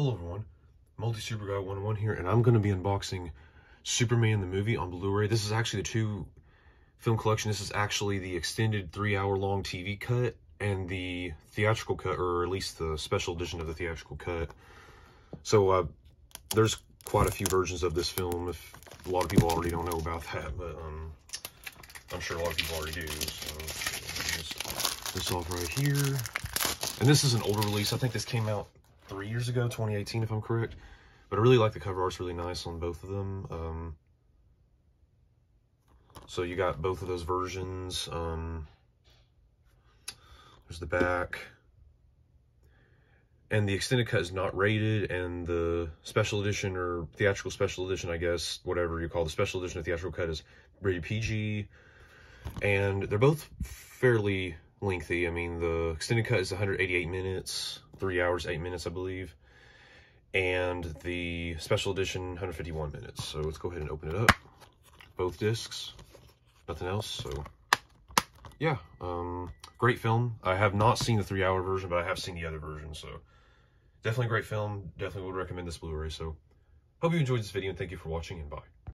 Hello everyone, Multi Super Guy 101 here, and I'm going to be unboxing Superman the movie on Blu-ray. This is actually the two film collection. This is actually the extended three hour long TV cut and the theatrical cut, or at least the special edition of the theatrical cut. So uh, there's quite a few versions of this film, if a lot of people already don't know about that, but um, I'm sure a lot of people already do. So this off right here. And this is an older release. I think this came out three years ago, 2018, if I'm correct. But I really like the cover art's really nice on both of them. Um, so you got both of those versions. Um, there's the back. And the extended cut is not rated, and the special edition or theatrical special edition, I guess, whatever you call the special edition of theatrical cut is rated PG. And they're both fairly lengthy. I mean, the extended cut is 188 minutes, three hours, eight minutes, I believe. And the special edition, 151 minutes. So let's go ahead and open it up. Both discs, nothing else. So yeah, um, great film. I have not seen the three hour version, but I have seen the other version. So definitely great film. Definitely would recommend this Blu-ray. So hope you enjoyed this video and thank you for watching and bye.